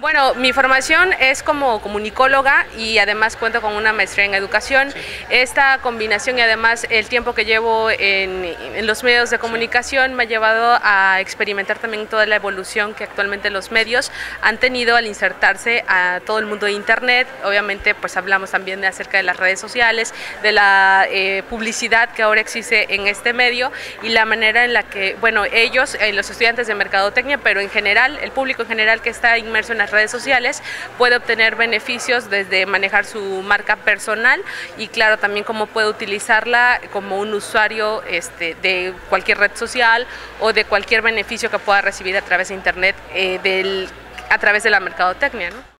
Bueno, mi formación es como comunicóloga y además cuento con una maestría en educación. Esta combinación y además el tiempo que llevo en, los medios de comunicación me ha llevado a experimentar también toda la evolución que actualmente los medios han tenido al insertarse a todo el mundo de Internet. Obviamente pues hablamos también de acerca de las redes sociales, de la eh, publicidad que ahora existe en este medio y la manera en la que, bueno, ellos, eh, los estudiantes de mercadotecnia, pero en general, el público en general que está inmerso en las redes sociales puede obtener beneficios desde manejar su marca personal y claro también cómo puede utilizarla como un usuario este, de cualquier red social o de cualquier beneficio que pueda recibir a través de internet eh, del, a través de la mercadotecnia.